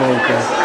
Okay.